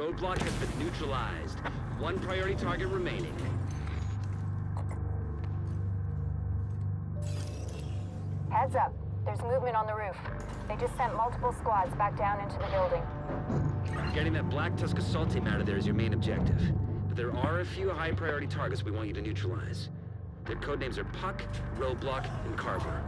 Roadblock has been neutralized. One priority target remaining. Heads up. There's movement on the roof. They just sent multiple squads back down into the building. Getting that Black Tusk assault team out of there is your main objective. But there are a few high priority targets we want you to neutralize. Their codenames are Puck, Roadblock, and Carver.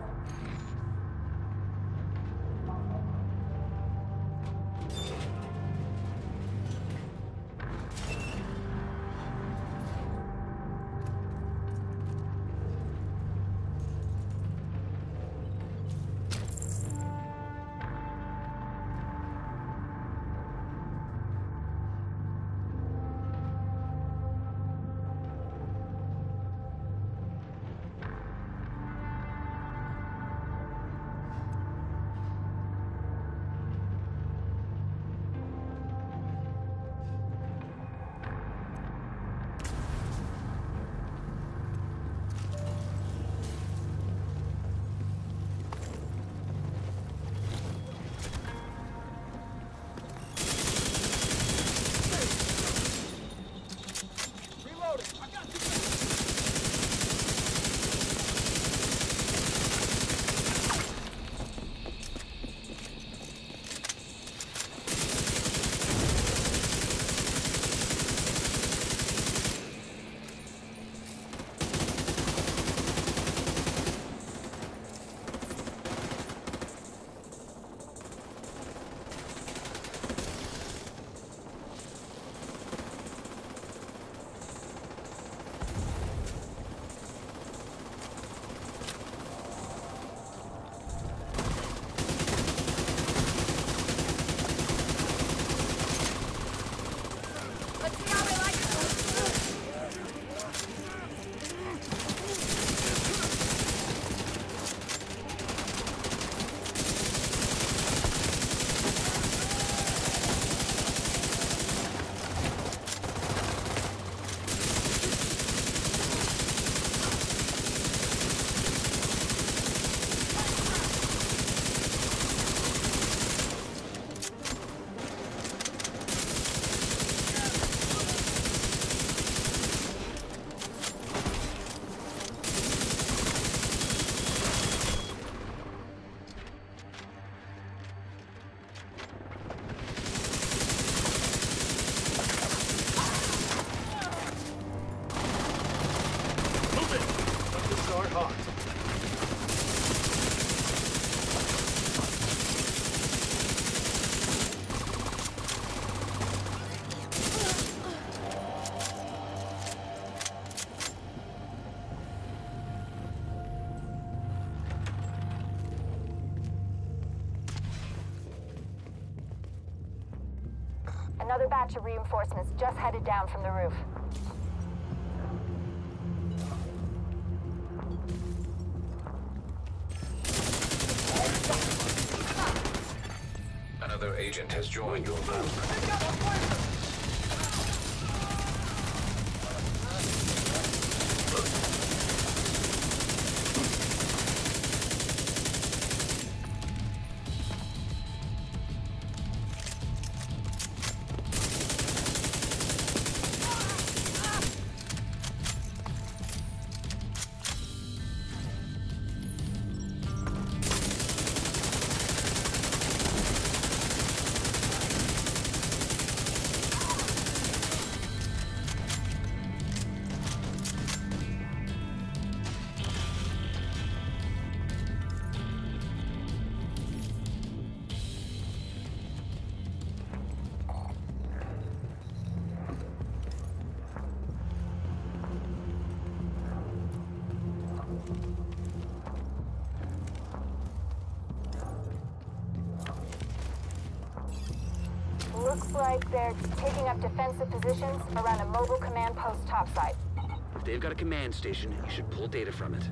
Batch of reinforcements just headed down from the roof. Another agent has joined your group. Looks like they're taking up defensive positions around a mobile command post topside. If they've got a command station, you should pull data from it.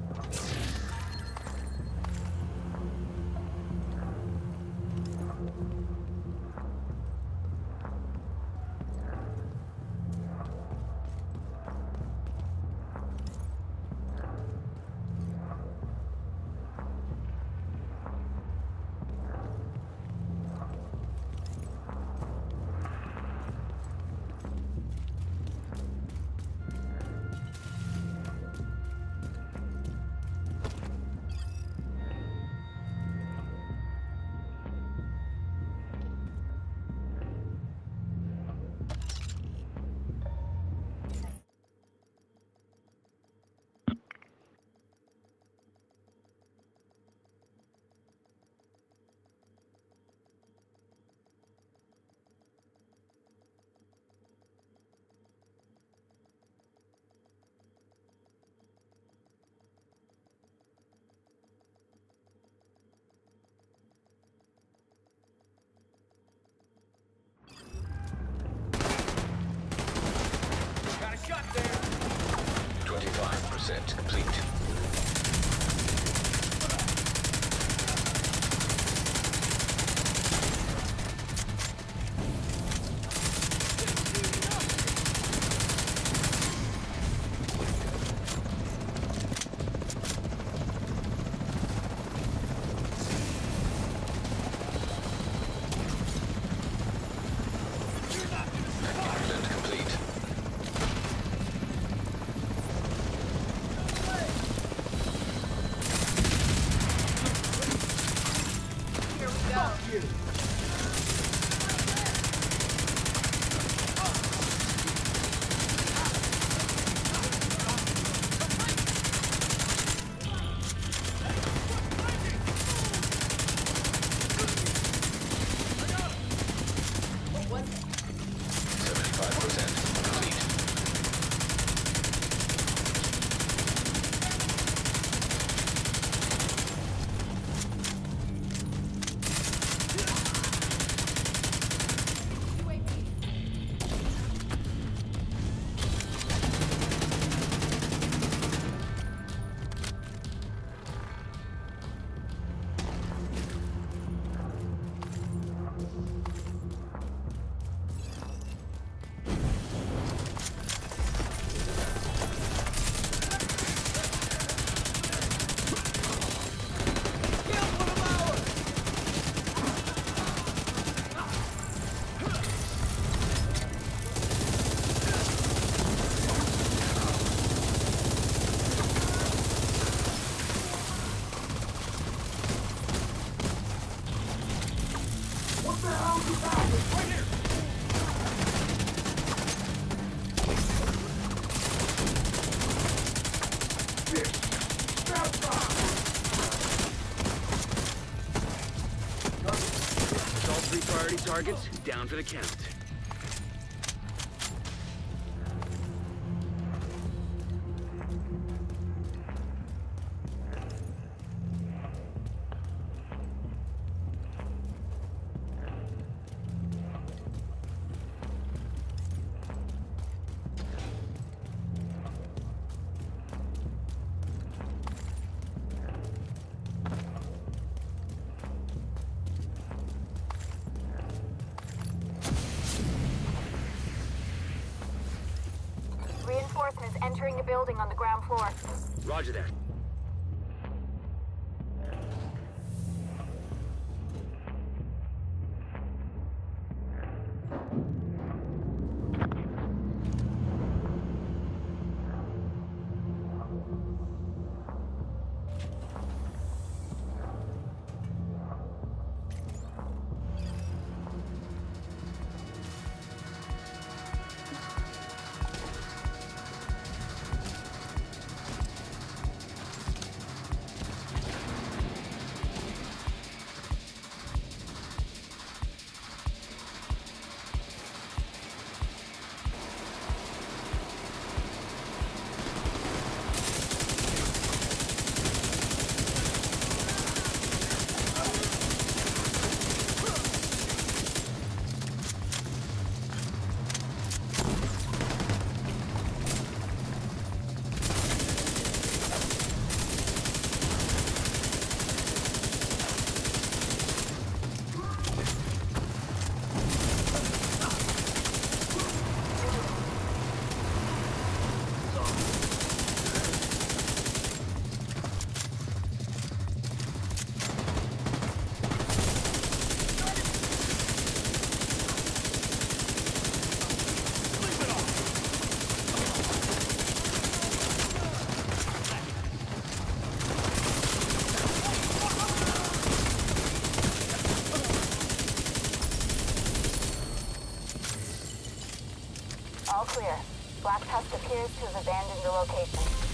30 targets, down for the count. Reinforcements entering the building on the ground floor. Roger that. All clear. Black Tusk appears to have abandoned the location.